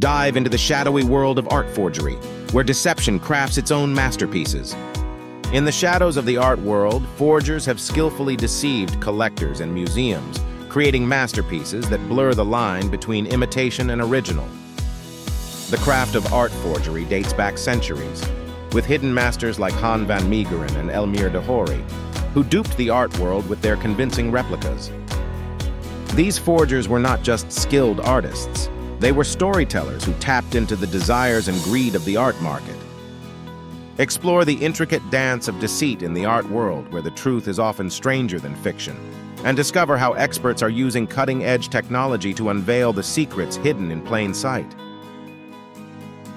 Dive into the shadowy world of art forgery, where deception crafts its own masterpieces. In the shadows of the art world, forgers have skillfully deceived collectors and museums, creating masterpieces that blur the line between imitation and original. The craft of art forgery dates back centuries, with hidden masters like Han van Meegeren and Elmyr de Hory, who duped the art world with their convincing replicas. These forgers were not just skilled artists, they were storytellers who tapped into the desires and greed of the art market. Explore the intricate dance of deceit in the art world where the truth is often stranger than fiction, and discover how experts are using cutting-edge technology to unveil the secrets hidden in plain sight.